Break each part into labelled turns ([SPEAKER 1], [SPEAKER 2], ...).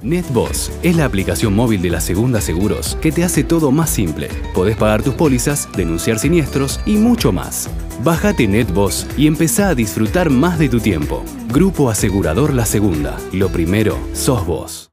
[SPEAKER 1] NetBoss es la aplicación móvil de la Segunda Seguros que te hace todo más simple. Podés pagar tus pólizas, denunciar siniestros y mucho más. Bájate NetBoss y empezá a disfrutar más de tu tiempo. Grupo Asegurador La Segunda. Lo primero, sos vos.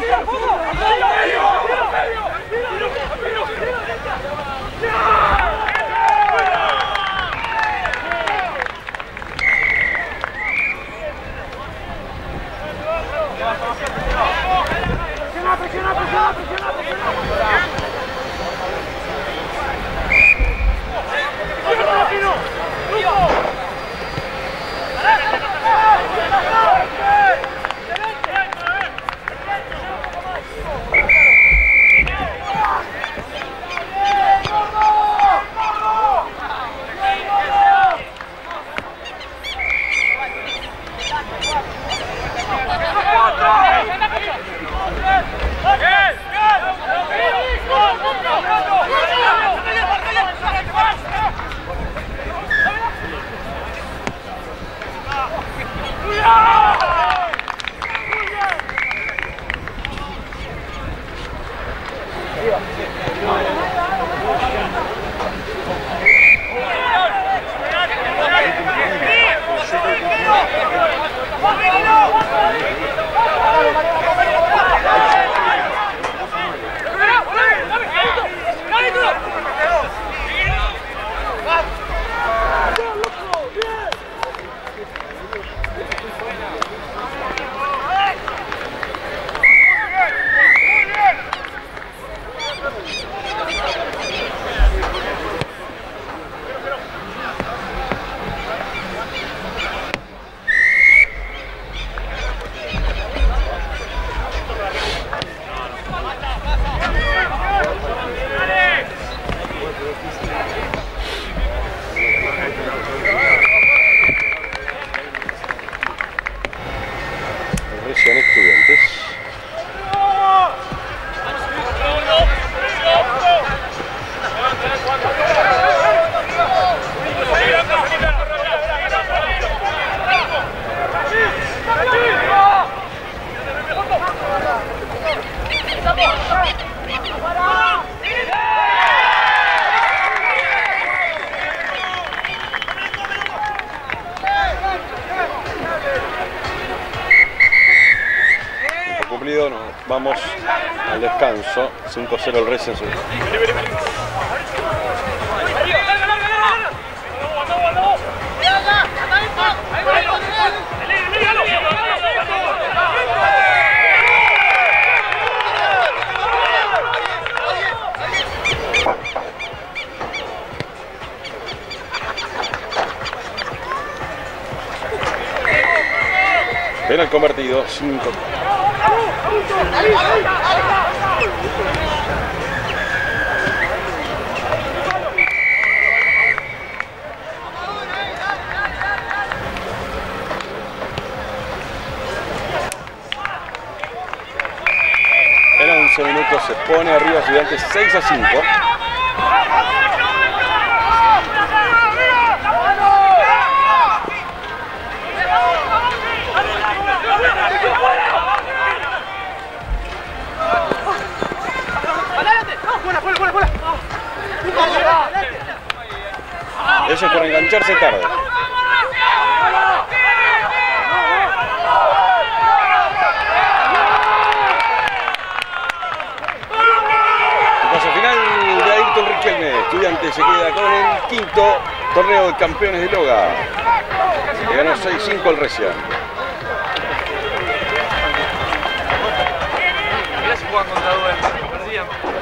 [SPEAKER 1] Renato, Renato, Renato, Renato! Yeah!
[SPEAKER 2] Recién estudiantes. Cumplido, nos vamos al descanso. 5-0 el Racing. Penal convertido, 5 En 11 minutos se pone arriba Estudiantes 6 a 5. para engancharse tarde. Paso final de Ayrton Riquelme. Estudiante se queda con el quinto torneo de campeones de Loga. Le ganó 6-5 al Recién.
[SPEAKER 3] Mirá si contra Duel.